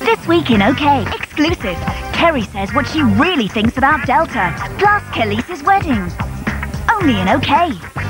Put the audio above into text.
This week in OK, exclusive. Kerry says what she really thinks about Delta, plus Kelis's wedding. Only in OK.